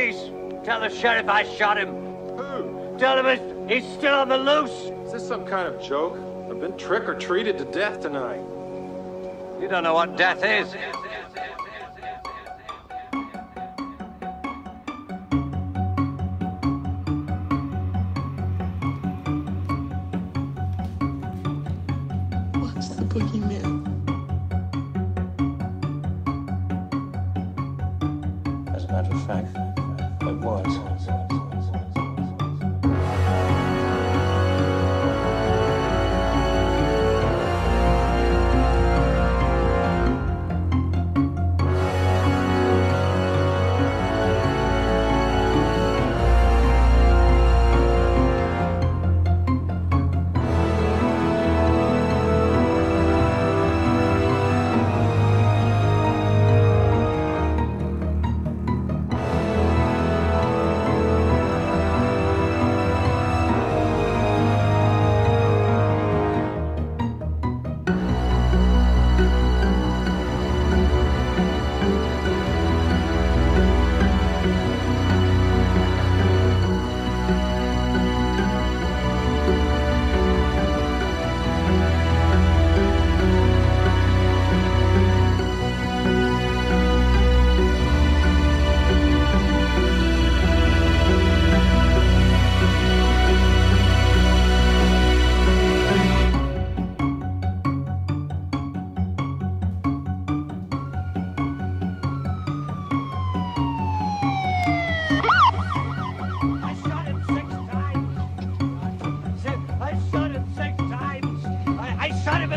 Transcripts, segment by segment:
Call the police. Tell the sheriff I shot him. Who? Tell him he's still on the loose. Is this some kind of joke? I've been trick or treated to death tonight. You don't know what death is. What's the boogeyman? As a matter of fact, 我承认。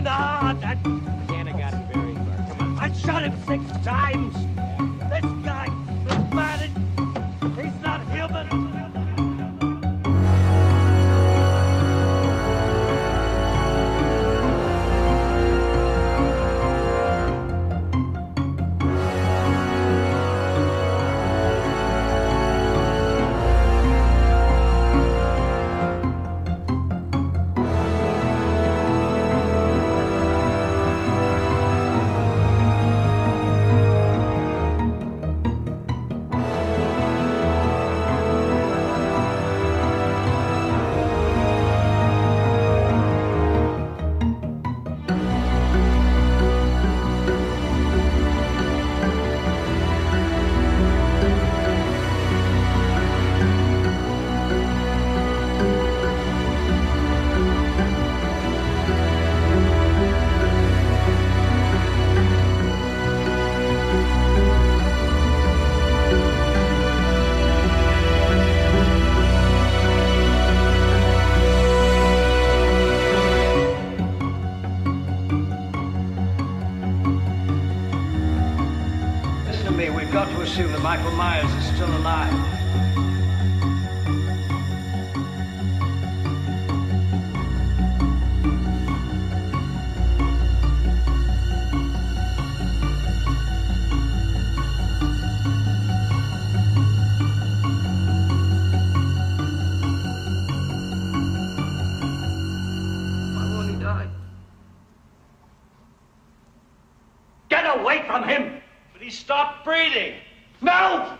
I shot him in the heart. I, Can't have gotten very far. Come on. I shot him six times. To assume that Michael Myers is still alive. Why won't? Get away from him! But he stopped breathing. No!